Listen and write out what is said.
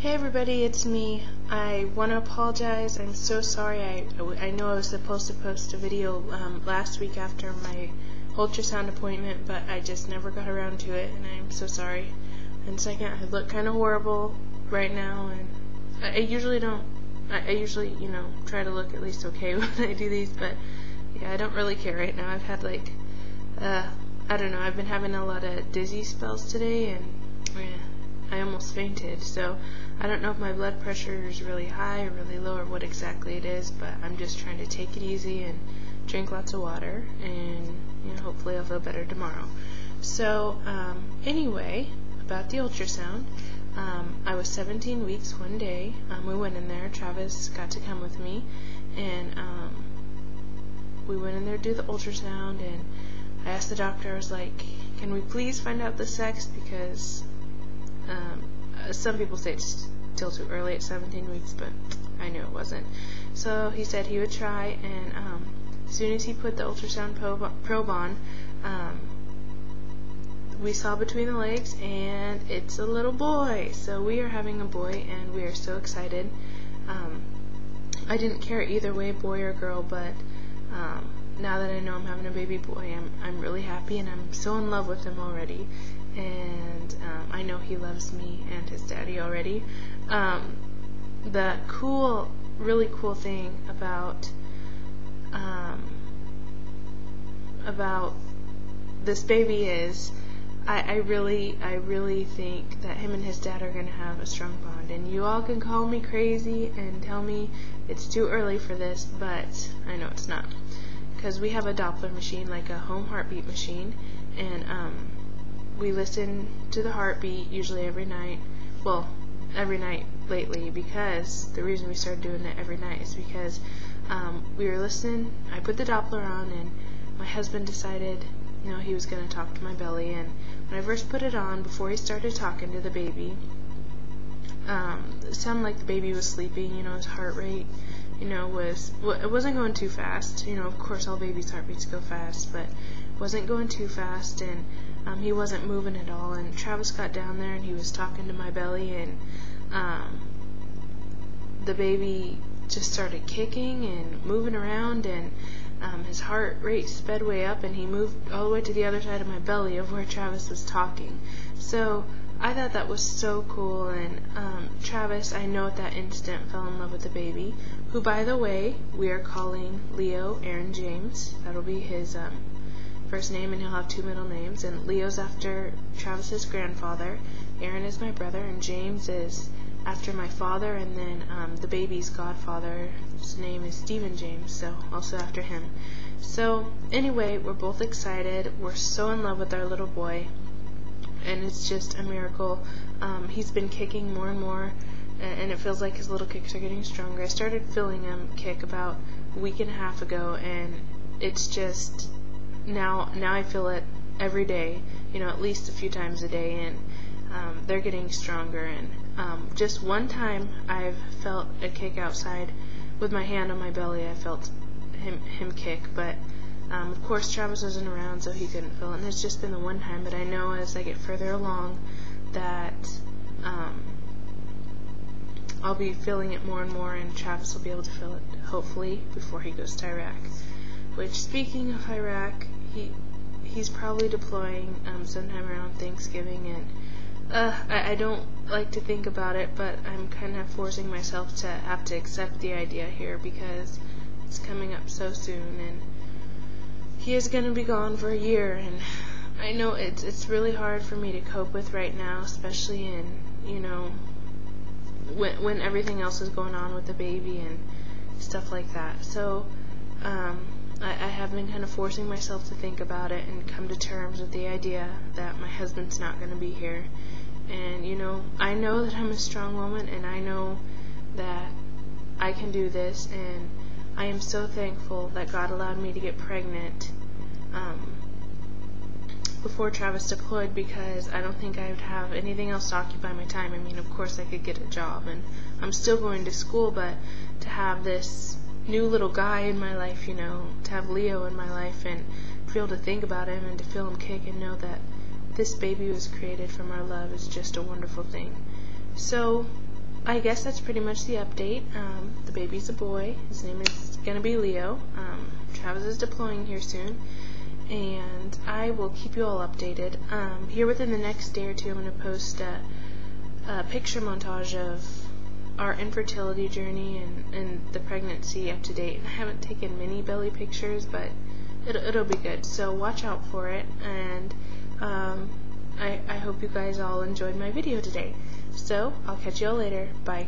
Hey everybody, it's me. I want to apologize. I'm so sorry. I, I know I was supposed to post a video um, last week after my ultrasound appointment, but I just never got around to it, and I'm so sorry. And second, I look kind of horrible right now, and I, I usually don't. I, I usually, you know, try to look at least okay when I do these, but yeah, I don't really care right now. I've had like, uh, I don't know. I've been having a lot of dizzy spells today, and yeah, I almost fainted. So I don't know if my blood pressure is really high or really low or what exactly it is, but I'm just trying to take it easy and drink lots of water, and you know, hopefully I'll feel better tomorrow. So um, anyway, about the ultrasound. Um, I was 17 weeks one day. Um, we went in there. Travis got to come with me, and um, we went in there to do the ultrasound. And I asked the doctor, I was like, "Can we please find out the sex?" Because um, uh, some people say it's still too early at 17 weeks, but I knew it wasn't. So he said he would try, and um, as soon as he put the ultrasound probe on, um, we saw between the legs, and it's a little boy. So we are having a boy, and we are so excited. Um, I didn't care either way, boy or girl, but um, now that I know I'm having a baby boy, I'm I'm really happy, and I'm so in love with him already and um, I know he loves me and his daddy already. Um, the cool, really cool thing about um, about this baby is I, I really I really think that him and his dad are gonna have a strong bond. And you all can call me crazy and tell me it's too early for this but I know it's not. Because we have a Doppler machine like a home heartbeat machine. And um, we listen to the heartbeat usually every night. Well, every night lately because the reason we started doing it every night is because um, we were listening. I put the Doppler on, and my husband decided, you know, he was going to talk to my belly. And when I first put it on, before he started talking to the baby, um, it sounded like the baby was sleeping. You know, his heart rate, you know, was well, it wasn't going too fast. You know, of course, all babies' heartbeats go fast, but wasn't going too fast, and um, he wasn't moving at all. And Travis got down there and he was talking to my belly, and um, the baby just started kicking and moving around, and um, his heart rate sped way up, and he moved all the way to the other side of my belly of where Travis was talking. So I thought that was so cool, and um, Travis, I know at that instant, fell in love with the baby, who, by the way, we are calling Leo Aaron James. That'll be his um, first name and he'll have two middle names. And Leo's after Travis's grandfather. Aaron is my brother, and James is after my father, and then um, the baby's godfather's name is Stephen James, so also after him. So anyway, we're both excited. We're so in love with our little boy, and it's just a miracle. Um, he's been kicking more and more, and it feels like his little kicks are getting stronger. I started feeling him kick about a week and a half ago, and it's just now now I feel it every day, you know, at least a few times a day, and um, they're getting stronger. And um, just one time, I've felt a kick outside with my hand on my belly. I felt him him kick, but um, of course Travis wasn't around, so he couldn't feel it. And it's just been the one time. But I know as I get further along that um, I'll be feeling it more and more, and Travis will be able to feel it hopefully before he goes to Iraq. Which, speaking of Iraq, he he's probably deploying um, sometime around Thanksgiving, and uh, I, I don't like to think about it, but I'm kind of forcing myself to have to accept the idea here because it's coming up so soon, and he is going to be gone for a year, and I know it's it's really hard for me to cope with right now, especially in you know when when everything else is going on with the baby and stuff like that. So. Um, I, I have been kind of forcing myself to think about it and come to terms with the idea that my husband's not going to be here. And, you know, I know that I'm a strong woman and I know that I can do this. And I am so thankful that God allowed me to get pregnant um, before Travis deployed because I don't think I would have anything else to occupy my time. I mean, of course, I could get a job and I'm still going to school, but to have this new little guy in my life, you know, to have Leo in my life and be able to think about him and to feel him kick and know that this baby was created from our love is just a wonderful thing. So, I guess that's pretty much the update. Um, the baby's a boy. His name is going to be Leo. Um, Travis is deploying here soon. And I will keep you all updated. Um, here within the next day or two, I'm going to post a, a picture montage of our infertility journey and, and the pregnancy up to date. I haven't taken many belly pictures, but it'll, it'll be good. So watch out for it. And um, I, I hope you guys all enjoyed my video today. So, I'll catch you all later. Bye.